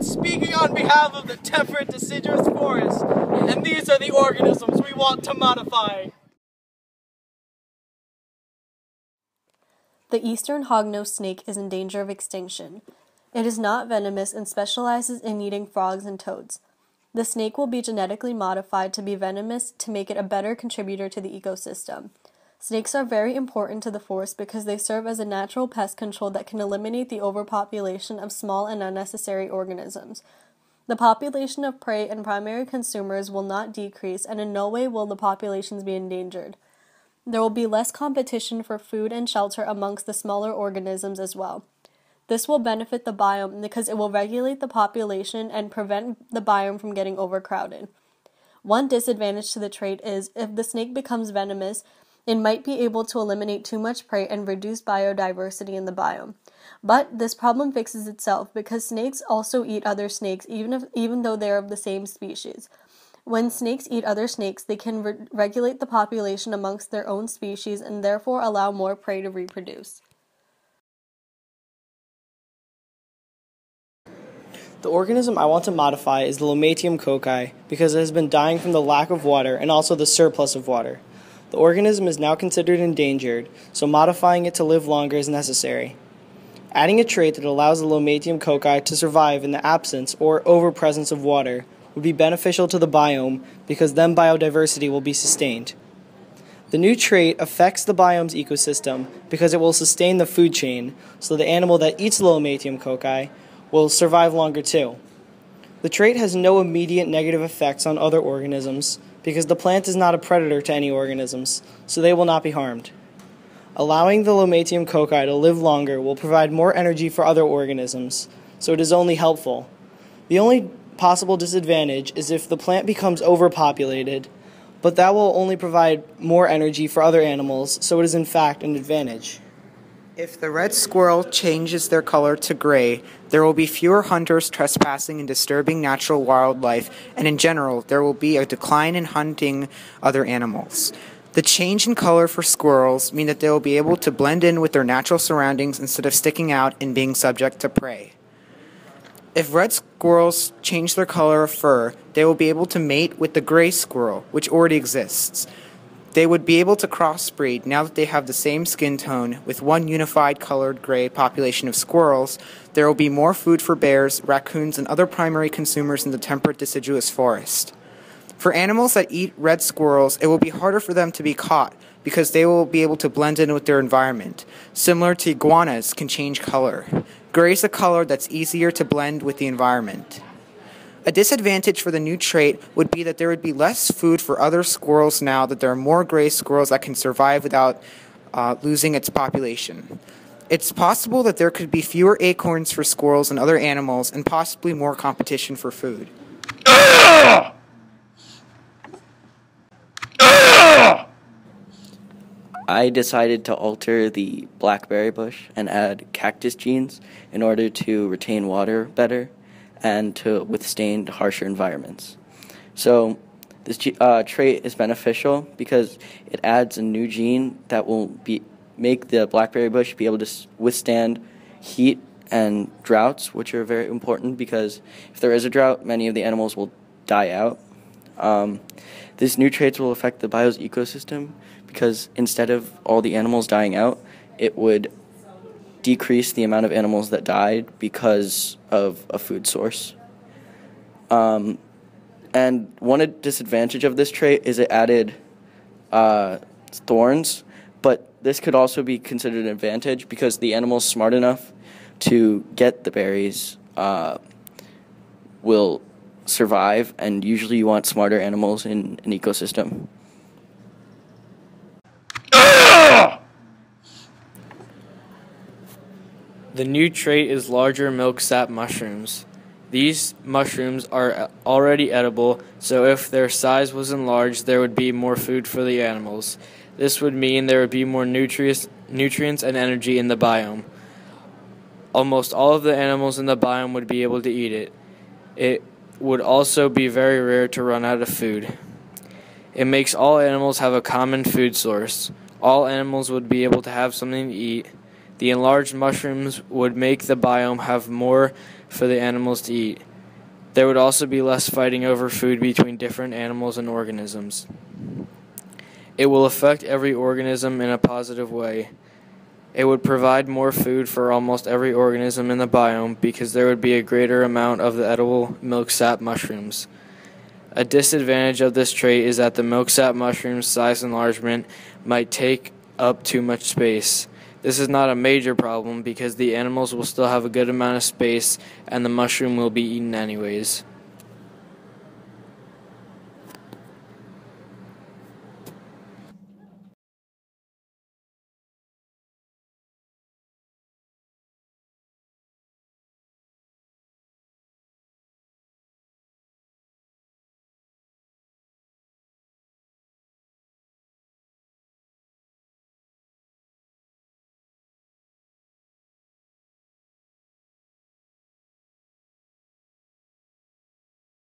Speaking on behalf of the temperate deciduous forest, and these are the organisms we want to modify. The eastern hognose snake is in danger of extinction. It is not venomous and specializes in eating frogs and toads. The snake will be genetically modified to be venomous to make it a better contributor to the ecosystem. Snakes are very important to the forest because they serve as a natural pest control that can eliminate the overpopulation of small and unnecessary organisms. The population of prey and primary consumers will not decrease, and in no way will the populations be endangered. There will be less competition for food and shelter amongst the smaller organisms as well. This will benefit the biome because it will regulate the population and prevent the biome from getting overcrowded. One disadvantage to the trait is if the snake becomes venomous, it might be able to eliminate too much prey and reduce biodiversity in the biome. But this problem fixes itself because snakes also eat other snakes even if even though they're of the same species. When snakes eat other snakes, they can re- regulate the population amongst their own species and therefore allow more prey to reproduce. The organism I want to modify is the Lomatium cookii because it has been dying from the lack of water and also the surplus of water. The organism is now considered endangered, so modifying it to live longer is necessary. Adding a trait that allows the Lomatium cookii to survive in the absence or overpresence of water would be beneficial to the biome because then biodiversity will be sustained. The new trait affects the biome's ecosystem because it will sustain the food chain, so the animal that eats Lomatium cookii will survive longer too. The trait has no immediate negative effects on other organisms, because the plant is not a predator to any organisms, so they will not be harmed. Allowing the Lomatium cookii to live longer will provide more energy for other organisms, so it is only helpful. The only possible disadvantage is if the plant becomes overpopulated, but that will only provide more energy for other animals, so it is in fact an advantage. If the red squirrel changes their color to gray, there will be fewer hunters trespassing and disturbing natural wildlife, and in general, there will be a decline in hunting other animals. The change in color for squirrels mean that they will be able to blend in with their natural surroundings instead of sticking out and being subject to prey. If red squirrels change their color of fur, they will be able to mate with the gray squirrel, which already exists. They would be able to crossbreed now that they have the same skin tone with one unified colored gray population of squirrels. There will be more food for bears, raccoons, and other primary consumers in the temperate deciduous forest. For animals that eat red squirrels, it will be harder for them to be caught because they will be able to blend in with their environment. Similar to iguanas can change color. Gray is a color that's easier to blend with the environment. A disadvantage for the new trait would be that there would be less food for other squirrels now that there are more gray squirrels that can survive without uh, losing its population. It's possible that there could be fewer acorns for squirrels and other animals, and possibly more competition for food. I decided to alter the blackberry bush and add cactus genes in order to retain water better and to withstand harsher environments. So, this uh, trait is beneficial because it adds a new gene that will be make the blackberry bush be able to withstand heat and droughts, which are very important because if there is a drought, many of the animals will die out. Um, this new traits will affect the bio's ecosystem because instead of all the animals dying out, it would decrease the amount of animals that died because of a food source. Um, and one disadvantage of this trait is it added uh, thorns, but this could also be considered an advantage because the animals smart enough to get the berries uh, will survive, and usually you want smarter animals in an ecosystem. The new trait is larger milk cap mushrooms. These mushrooms are already edible, so if their size was enlarged, there would be more food for the animals. This would mean there would be more nutrients, nutrients and energy in the biome. Almost all of the animals in the biome would be able to eat it. It would also be very rare to run out of food. It makes all animals have a common food source. All animals would be able to have something to eat the enlarged mushrooms would make the biome have more for the animals to eat. There would also be less fighting over food between different animals and organisms. It will affect every organism in a positive way. It would provide more food for almost every organism in the biome because there would be a greater amount of the edible milk cap mushrooms. A disadvantage of this trait is that the milk cap mushroom's size enlargement might take up too much space. This is not a major problem because the animals will still have a good amount of space and the mushroom will be eaten anyways.